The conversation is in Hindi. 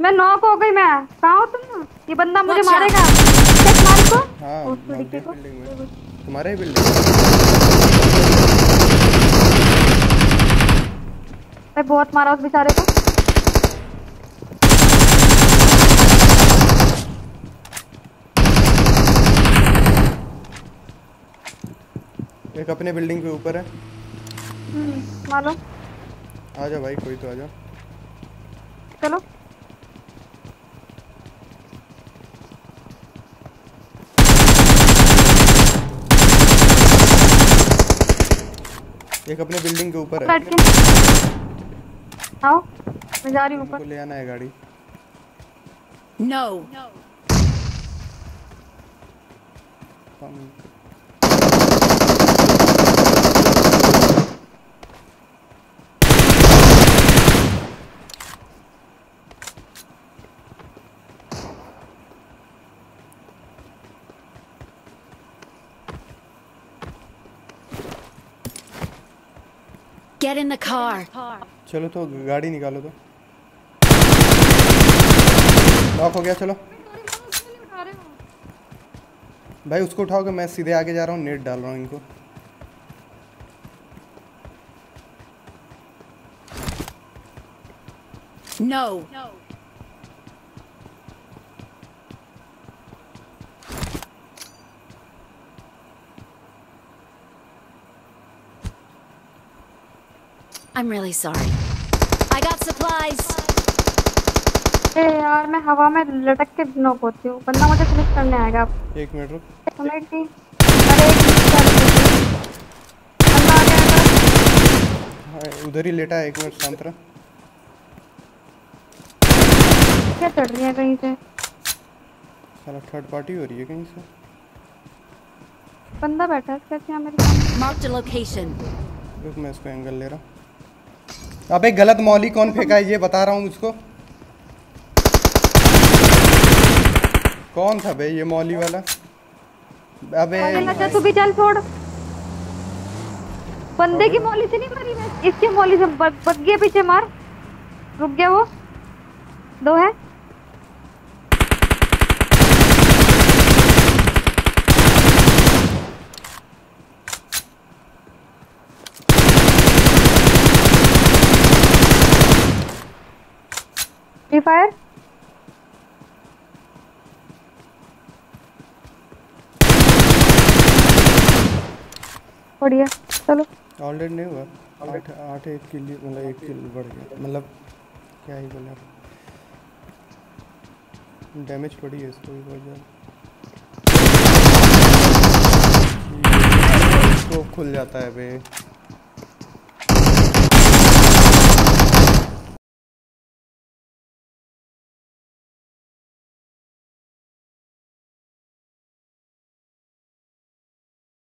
मैं नॉक हो गई मैं। कहाँ हो तुम? ये बंदा मुझे मारेगा। चेक मार को हाँ को तुम्हारे ही बिल्डिंग मैं। बहुत मारा उस बेचारे को। एक अपने बिल्डिंग के ऊपर है। हम्म, मारो। आ जा भाई कोई तो आ जा चलो। एक अपने बिल्डिंग के ऊपर है। बैठ के। आओ मैं जा रही हूँ ऊपर। ले आना है गाड़ी। No. हम- Get in the car. चलो तो गाड़ी निकालो तो लॉक हो गया चलो भाई उसको उठाओ कि मैं सीधे आगे जा रहा हूँ नेट डाल रहा हूँ इनको No. I'm really sorry. I got supplies. ए यार मैं हवा में लटक के नॉक होती हूँ। बंदा मुझे फिनिश करने आएगा एक मिनट रुक। मिनट की अरे एक मिनट बंदा आ गया हाँ, उधर ही लेटा है एक मिनट शांत रहा। क्या चढ़ रही है कहीं से? साला थर्ड पार्टी हो रही है कहीं से? बंदा बैठा है कैसे यहाँ मेरे सामने। Marked a location. रुक मैं इसको एंगल ले रहा अबे गलत मौली कौन फेंका है? ये बता रहा हूँ मुझको कौन था बे ये मौली वाला? अबे तू भी चल छोड़। बंदे की मौली से नहीं मरी मैं। इसके मौली से बच गया पीछे मार। रुक गया वो। दो है। फ्री फायर बढ़िया चलो। ऑलरेडी नहीं हुआ। आठ आठ एक किल मतलब एक किल बढ़ गया। मतलब क्या ही बोला डैमेज पड़ी है इसको भी बहुत ज़्यादा। इसको खुल जाता है बे